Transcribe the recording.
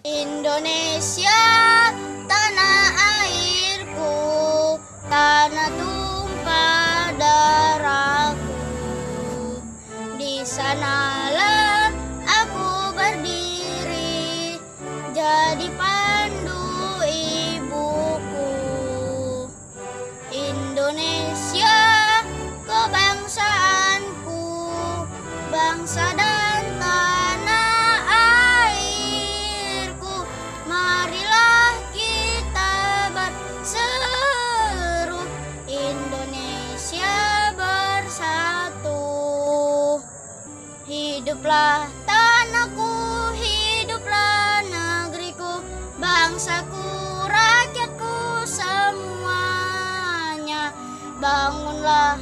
Indonesia, tanah airku, tanah tumpah darahku. Di sanalah aku berdiri, jadi pandu ibuku. Indonesia, kebangsaanku, bangsa dan Hiduplah tanahku, hiduplah negeriku, bangsaku, rakyatku semuanya. Bangunlah